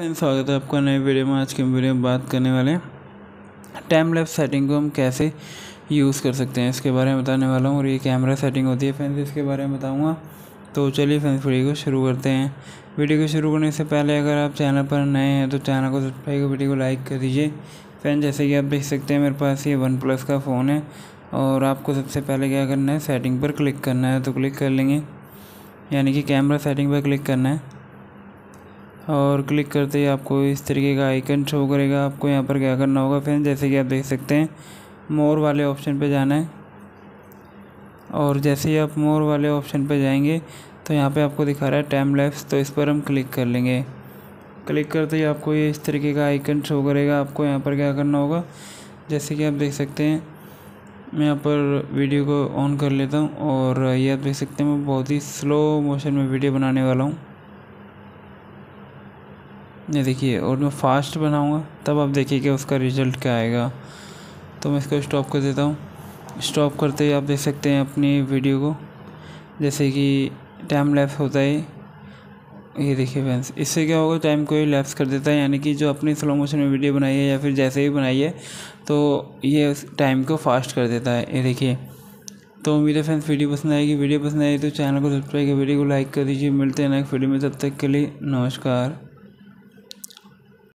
स्वागत है आपका नए वीडियो में। आज के वीडियो में बात करने वाले हैं टाइम लैप्स सेटिंग को हम कैसे यूज़ कर सकते हैं। इसके बारे में बताने वाला हूँ और ये कैमरा सेटिंग होती है। फ्रेंड्स, इसके बारे में बताऊँगा। तो चलिए फ्रेंड्स, वीडियो को शुरू करते हैं। वीडियो को शुरू करने से पहले अगर आप चैनल पर नए हैं तो चैनल को सब्सक्राइब वीडियो को लाइक कर दीजिए। फ्रेंड जैसे कि आप देख सकते हैं, मेरे पास ये वन प्लस का फ़ोन है और आपको सबसे पहले क्या करना है, सेटिंग पर क्लिक करना है। तो क्लिक कर लेंगे, यानी कि कैमरा सेटिंग पर क्लिक करना है। और क्लिक करते ही आपको इस तरीके का आइकन शो करेगा। आपको यहाँ पर क्या करना होगा फ्रेंड जैसे कि आप देख सकते हैं मोर वाले ऑप्शन पे जाना है। और जैसे ही आप मोर वाले ऑप्शन पे जाएँगे तो यहाँ पे आपको दिखा रहा है टाइम लैप्स तो इस पर हम क्लिक कर लेंगे। क्लिक करते ही आपको ये इस तरीके का आइकन शो करेगा। आपको यहाँ पर क्या करना होगा, जैसे कि आप देख सकते हैं, मैं यहाँ पर वीडियो को ऑन कर लेता हूँ। और ये आप देख सकते हैं, मैं बहुत ही स्लो मोशन में वीडियो बनाने वाला हूँ। ये देखिए, और मैं फास्ट बनाऊँगा, तब आप देखिए कि उसका रिज़ल्ट क्या आएगा। तो मैं इसको स्टॉप कर देता हूँ। स्टॉप करते ही आप देख सकते हैं अपनी वीडियो को। जैसे कि टाइम लैप्स होता है। ये देखिए फ्रेंड्स इससे क्या होगा टाइम को ही लैप्स कर देता है। यानी कि जो अपनी स्लो मोशन में वीडियो बनाई है या फिर जैसे ही बनाई है तो ये टाइम को फास्ट कर देता है। ये देखिए। तो है फ्रेंड्स वीडियो पसंद आएगी। वीडियो पसंद आएगी तो चैनल को सब्सक्राइब कर वीडियो को लाइक कर दीजिए मिलते हैं नेक्स्ट वीडियो में, तब तक के लिए नमस्कार।